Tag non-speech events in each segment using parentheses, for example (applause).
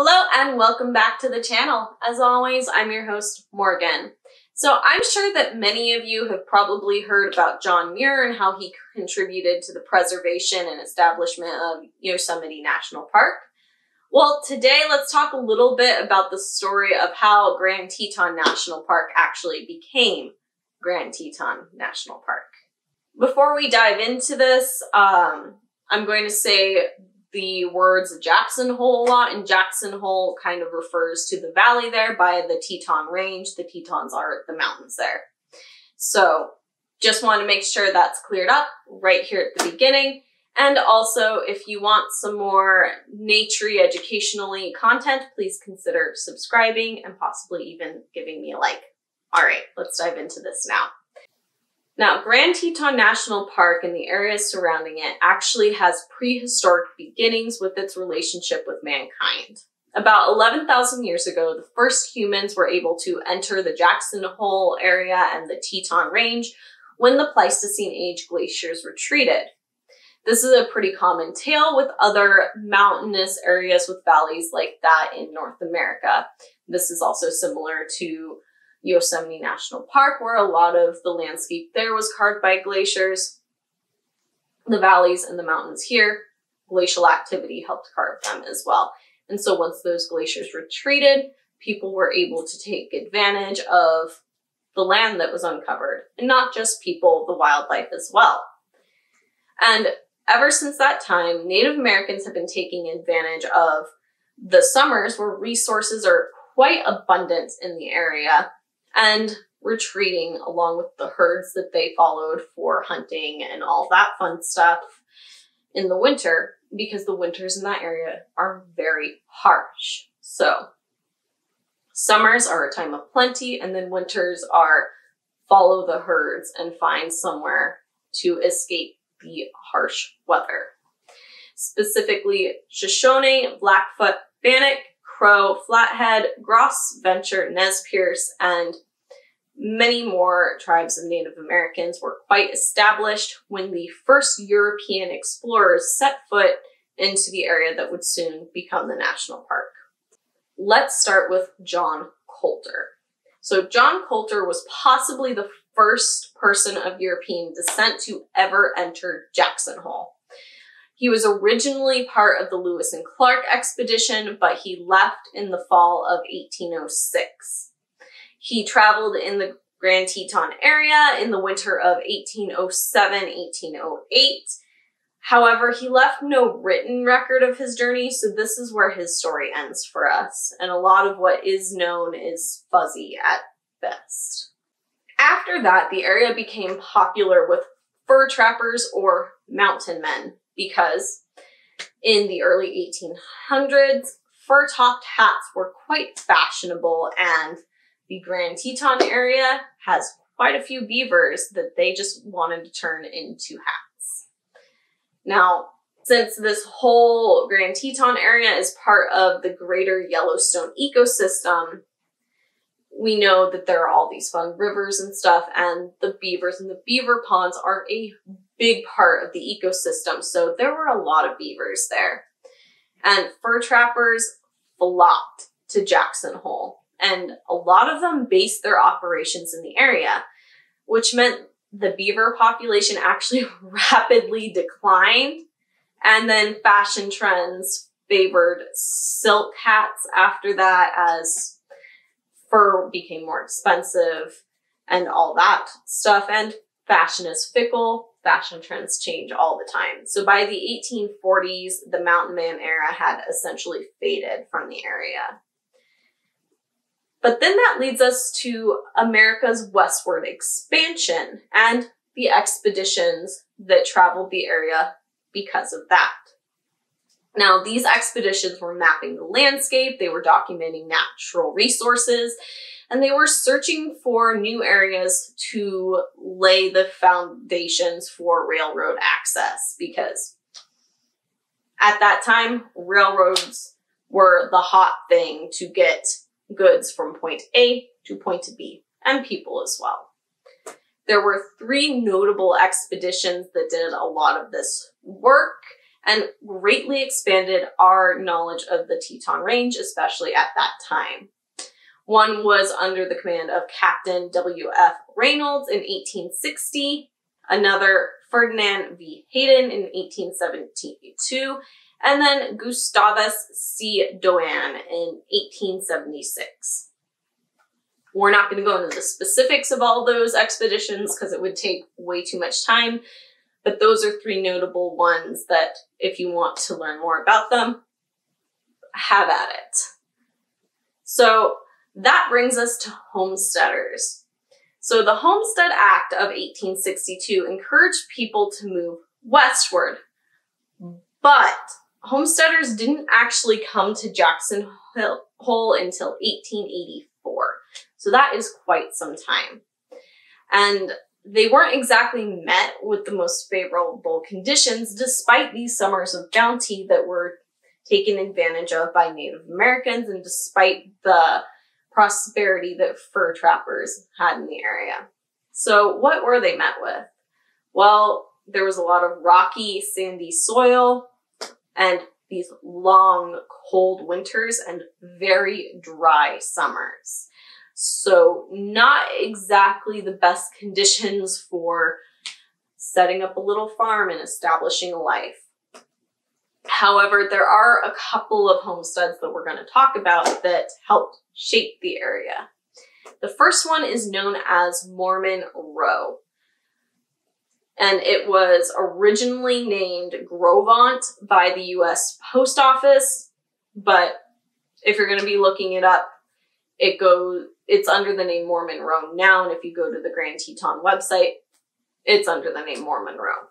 Hello and welcome back to the channel. As always, I'm your host, Morgan. So I'm sure that many of you have probably heard about John Muir and how he contributed to the preservation and establishment of Yosemite National Park. Well, today let's talk a little bit about the story of how Grand Teton National Park actually became Grand Teton National Park. Before we dive into this, um, I'm going to say the words Jackson Hole a lot, and Jackson Hole kind of refers to the valley there by the Teton Range. The Tetons are the mountains there. So just want to make sure that's cleared up right here at the beginning. And also, if you want some more naturey educationally content, please consider subscribing and possibly even giving me a like. All right, let's dive into this now. Now, Grand Teton National Park and the areas surrounding it actually has prehistoric beginnings with its relationship with mankind. About 11,000 years ago, the first humans were able to enter the Jackson Hole area and the Teton Range when the Pleistocene age glaciers retreated. This is a pretty common tale with other mountainous areas with valleys like that in North America. This is also similar to Yosemite National Park, where a lot of the landscape there was carved by glaciers. The valleys and the mountains here, glacial activity helped carve them as well. And so once those glaciers retreated, people were able to take advantage of the land that was uncovered, and not just people, the wildlife as well. And ever since that time, Native Americans have been taking advantage of the summers where resources are quite abundant in the area and retreating along with the herds that they followed for hunting and all that fun stuff in the winter because the winters in that area are very harsh. So summers are a time of plenty and then winters are follow the herds and find somewhere to escape the harsh weather. Specifically, Shoshone, Blackfoot, Bannock, Crow, Flathead, Gros Ventre, Nez Perce, and many more tribes of Native Americans were quite established when the first European explorers set foot into the area that would soon become the national park. Let's start with John Colter. So John Colter was possibly the first person of European descent to ever enter Jackson Hole. He was originally part of the Lewis and Clark expedition, but he left in the fall of 1806. He traveled in the Grand Teton area in the winter of 1807 1808. However, he left no written record of his journey, so this is where his story ends for us, and a lot of what is known is fuzzy at best. After that, the area became popular with fur trappers or mountain men because in the early 1800s, fur topped hats were quite fashionable and the Grand Teton area has quite a few beavers that they just wanted to turn into hats. Now, since this whole Grand Teton area is part of the greater Yellowstone ecosystem, we know that there are all these fun rivers and stuff, and the beavers and the beaver ponds are a big part of the ecosystem. So there were a lot of beavers there. And fur trappers flocked to Jackson Hole. And a lot of them based their operations in the area, which meant the beaver population actually (laughs) rapidly declined. And then fashion trends favored silk hats after that as fur became more expensive and all that stuff. And fashion is fickle. Fashion trends change all the time. So by the 1840s, the mountain man era had essentially faded from the area. But then that leads us to America's westward expansion and the expeditions that traveled the area because of that. Now, these expeditions were mapping the landscape, they were documenting natural resources, and they were searching for new areas to lay the foundations for railroad access because at that time, railroads were the hot thing to get goods from point A to point B, and people as well. There were three notable expeditions that did a lot of this work and greatly expanded our knowledge of the Teton Range, especially at that time. One was under the command of Captain W.F. Reynolds in 1860, another Ferdinand V. Hayden in 1872, and then Gustavus C. Doane in 1876. We're not going to go into the specifics of all those expeditions because it would take way too much time, but those are three notable ones that if you want to learn more about them, have at it. So that brings us to homesteaders. So the Homestead Act of 1862 encouraged people to move westward, but homesteaders didn't actually come to Jackson Hole until 1884. So that is quite some time. And they weren't exactly met with the most favorable conditions despite these summers of bounty that were taken advantage of by Native Americans and despite the prosperity that fur trappers had in the area. So what were they met with? Well, there was a lot of rocky, sandy soil and these long, cold winters and very dry summers. So not exactly the best conditions for setting up a little farm and establishing a life. However, there are a couple of homesteads that we're going to talk about that helped shape the area. The first one is known as Mormon Row. And it was originally named Grovont by the US Post Office, but if you're going to be looking it up, it goes it's under the name Mormon Row now, and if you go to the Grand Teton website, it's under the name Mormon Row.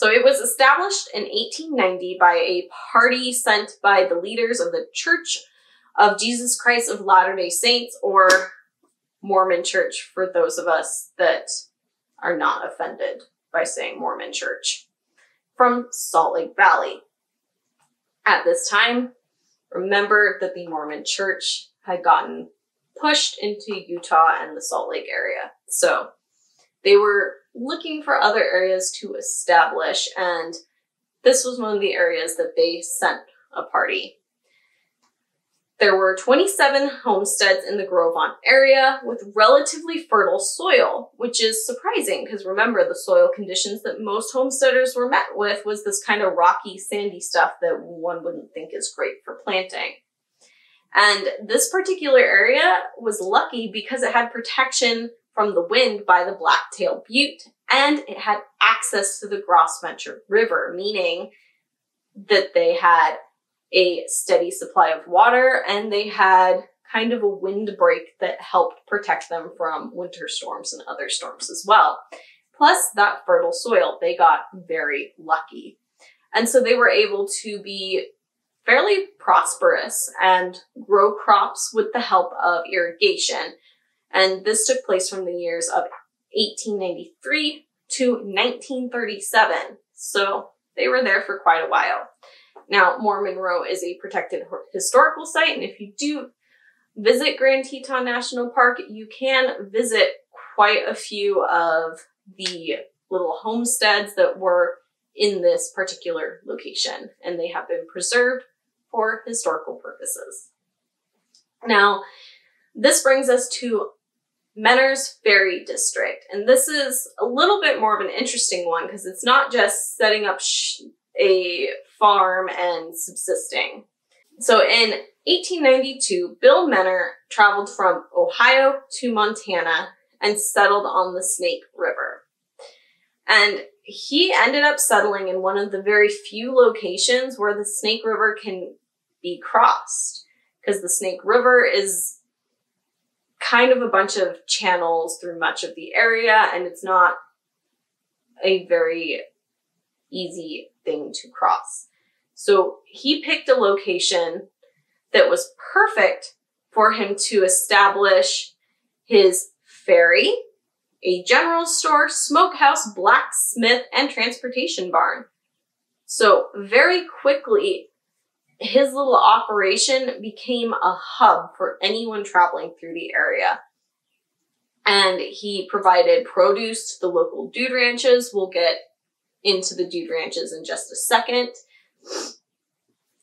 So it was established in 1890 by a party sent by the leaders of the Church of Jesus Christ of Latter-day Saints or Mormon Church for those of us that are not offended by saying Mormon Church from Salt Lake Valley. At this time, remember that the Mormon Church had gotten pushed into Utah and the Salt Lake area. So they were looking for other areas to establish, and this was one of the areas that they sent a party. There were 27 homesteads in the Grovont area with relatively fertile soil, which is surprising because remember the soil conditions that most homesteaders were met with was this kind of rocky, sandy stuff that one wouldn't think is great for planting. And this particular area was lucky because it had protection from the wind by the Blacktail Butte, and it had access to the Gros Ventre River, meaning that they had a steady supply of water and they had kind of a windbreak that helped protect them from winter storms and other storms as well. Plus that fertile soil, they got very lucky. And so they were able to be fairly prosperous and grow crops with the help of irrigation and this took place from the years of 1893 to 1937. So they were there for quite a while. Now, Mormon Row is a protected historical site, and if you do visit Grand Teton National Park, you can visit quite a few of the little homesteads that were in this particular location, and they have been preserved for historical purposes. Now, this brings us to Menor's Ferry District. And this is a little bit more of an interesting one because it's not just setting up a farm and subsisting. So in 1892, Bill Mentor traveled from Ohio to Montana and settled on the Snake River. And he ended up settling in one of the very few locations where the Snake River can be crossed because the Snake River is kind of a bunch of channels through much of the area, and it's not a very easy thing to cross. So he picked a location that was perfect for him to establish his ferry, a general store, smokehouse, blacksmith, and transportation barn. So very quickly, his little operation became a hub for anyone traveling through the area. And he provided produce to the local dude ranches. We'll get into the dude ranches in just a second.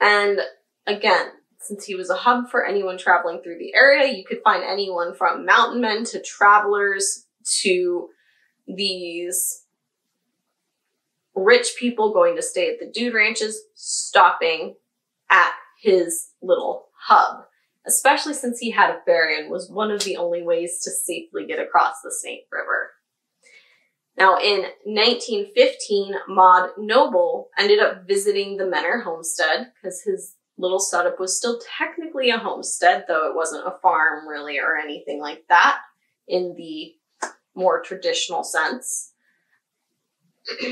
And again, since he was a hub for anyone traveling through the area, you could find anyone from mountain men to travelers to these rich people going to stay at the dude ranches, stopping at his little hub, especially since he had a ferry and was one of the only ways to safely get across the Snake River. Now, in 1915, Maud Noble ended up visiting the Menor homestead because his little setup was still technically a homestead, though it wasn't a farm really or anything like that in the more traditional sense. (clears throat)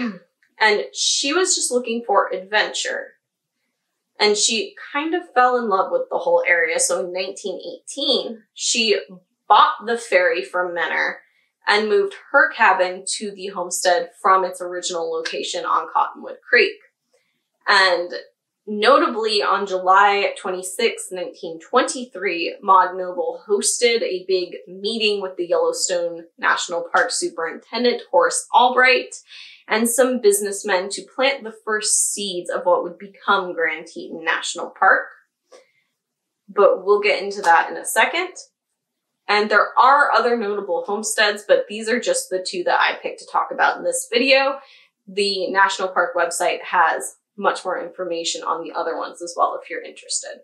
and she was just looking for adventure. And she kind of fell in love with the whole area. So in 1918, she bought the ferry from Menor and moved her cabin to the homestead from its original location on Cottonwood Creek. And notably, on July 26, 1923, Maud Noble hosted a big meeting with the Yellowstone National Park Superintendent Horace Albright and some businessmen to plant the first seeds of what would become Grand Teton National Park. But we'll get into that in a second. And there are other notable homesteads, but these are just the two that I picked to talk about in this video. The National Park website has much more information on the other ones as well if you're interested.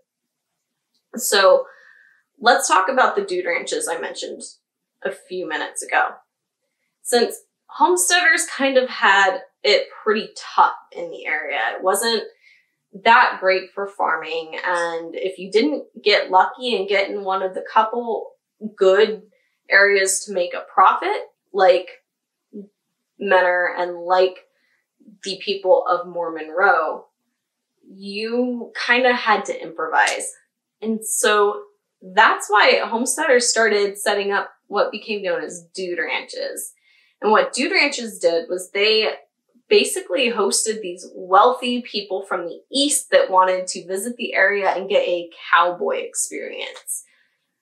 So let's talk about the dude ranches I mentioned a few minutes ago. Since homesteaders kind of had it pretty tough in the area, it wasn't that great for farming. And if you didn't get lucky and get in one of the couple good areas to make a profit, like Menor and like the people of Mormon Row, you kind of had to improvise. And so that's why homesteaders started setting up what became known as dude ranches. And what dude ranches did was they basically hosted these wealthy people from the east that wanted to visit the area and get a cowboy experience.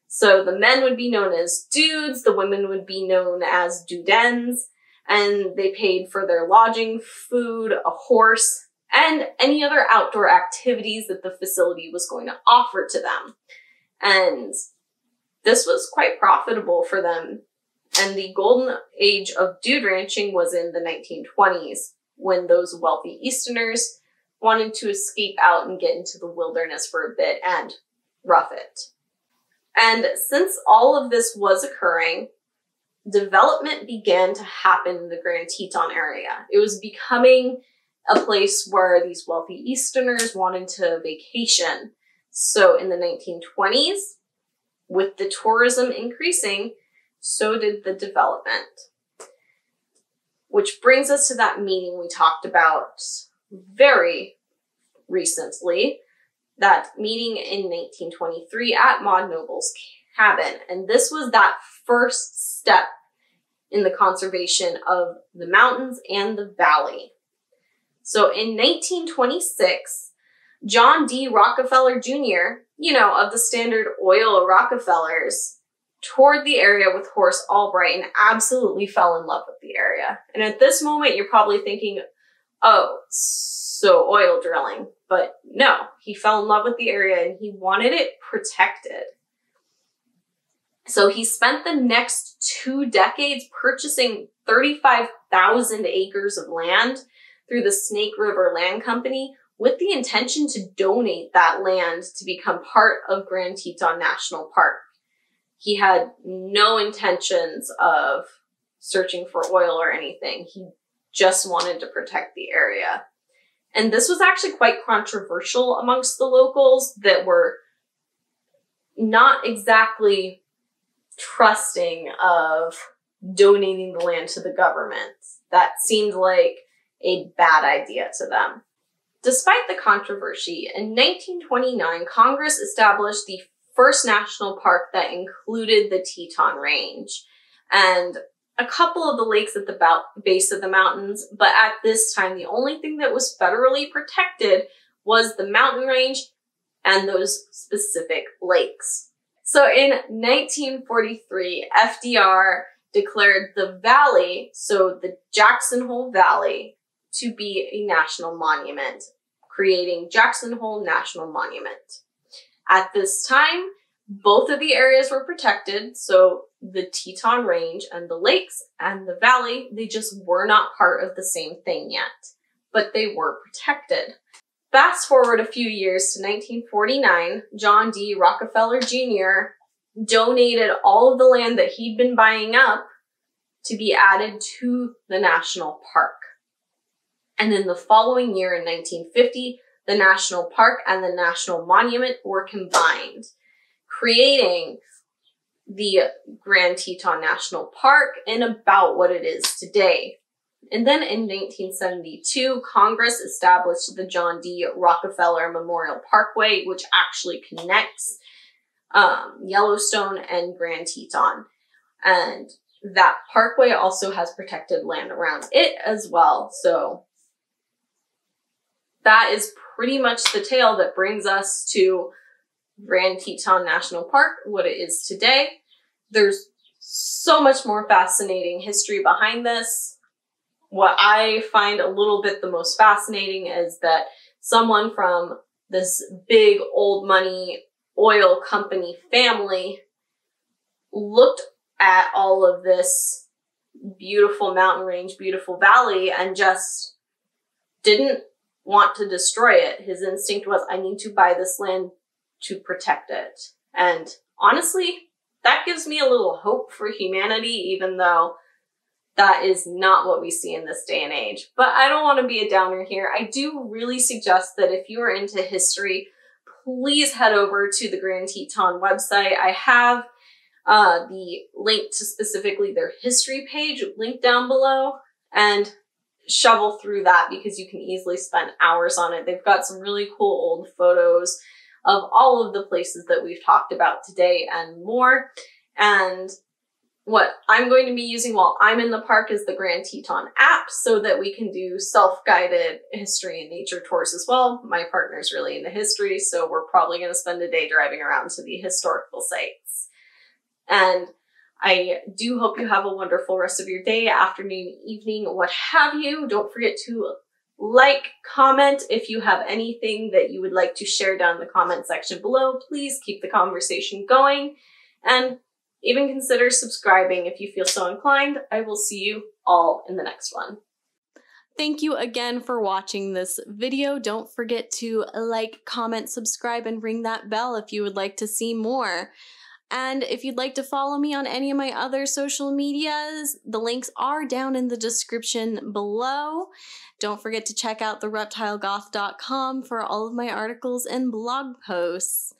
So the men would be known as dudes, the women would be known as dudines, and they paid for their lodging, food, a horse, and any other outdoor activities that the facility was going to offer to them. And this was quite profitable for them. And the golden age of dude ranching was in the 1920s when those wealthy Easterners wanted to escape out and get into the wilderness for a bit and rough it. And since all of this was occurring, development began to happen in the Grand Teton area. It was becoming a place where these wealthy Easterners wanted to vacation. So in the 1920s, with the tourism increasing, so did the development. Which brings us to that meeting we talked about very recently that meeting in 1923 at Maud Noble's cabin. And this was that first step in the conservation of the mountains and the valley. So in 1926, John D. Rockefeller Jr., you know, of the Standard Oil Rockefellers, toured the area with Horace Albright and absolutely fell in love with the area. And at this moment, you're probably thinking, oh, so oil drilling. But no, he fell in love with the area and he wanted it protected. So he spent the next two decades purchasing 35,000 acres of land through the Snake River Land Company with the intention to donate that land to become part of Grand Teton National Park. He had no intentions of searching for oil or anything. He just wanted to protect the area. And this was actually quite controversial amongst the locals that were not exactly trusting of donating the land to the government. That seemed like a bad idea to them. Despite the controversy, in 1929, Congress established the first national park that included the Teton Range. And a couple of the lakes at the base of the mountains, but at this time, the only thing that was federally protected was the mountain range and those specific lakes. So in 1943, FDR declared the valley, so the Jackson Hole Valley, to be a national monument, creating Jackson Hole National Monument. At this time, both of the areas were protected, so the Teton Range and the lakes and the valley, they just were not part of the same thing yet, but they were protected. Fast forward a few years to 1949, John D. Rockefeller Jr. donated all of the land that he'd been buying up to be added to the national park. And then the following year in 1950, the national park and the national monument were combined, creating the Grand Teton National Park and about what it is today. And then in 1972, Congress established the John D. Rockefeller Memorial Parkway, which actually connects um, Yellowstone and Grand Teton. And that parkway also has protected land around it as well. So that is pretty much the tale that brings us to Grand Teton National Park, what it is today. There's so much more fascinating history behind this. What I find a little bit the most fascinating is that someone from this big old money oil company family looked at all of this beautiful mountain range, beautiful valley, and just didn't want to destroy it. His instinct was, I need to buy this land to protect it. And honestly, that gives me a little hope for humanity, even though that is not what we see in this day and age. But I don't want to be a downer here. I do really suggest that if you are into history, please head over to the Grand Teton website. I have uh, the link to specifically their history page linked down below and shovel through that because you can easily spend hours on it. They've got some really cool old photos of all of the places that we've talked about today and more. And what I'm going to be using while I'm in the park is the Grand Teton app so that we can do self-guided history and nature tours as well. My partner's really into history, so we're probably going to spend a day driving around to the historical sites. And I do hope you have a wonderful rest of your day, afternoon, evening, what have you. Don't forget to like, comment if you have anything that you would like to share down in the comment section below. Please keep the conversation going and even consider subscribing if you feel so inclined. I will see you all in the next one. Thank you again for watching this video. Don't forget to like, comment, subscribe, and ring that bell if you would like to see more. And if you'd like to follow me on any of my other social medias, the links are down in the description below. Don't forget to check out thereptilegoth.com for all of my articles and blog posts.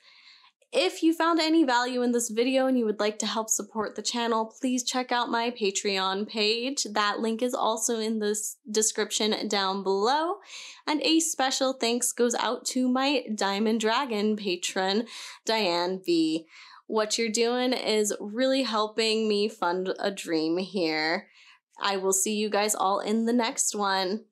If you found any value in this video and you would like to help support the channel, please check out my Patreon page. That link is also in the description down below. And a special thanks goes out to my Diamond Dragon patron, Diane V what you're doing is really helping me fund a dream here. I will see you guys all in the next one.